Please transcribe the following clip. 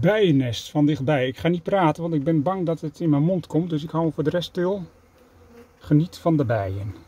bijennest van dichtbij. Ik ga niet praten, want ik ben bang dat het in mijn mond komt. Dus ik hou hem voor de rest stil. Geniet van de bijen.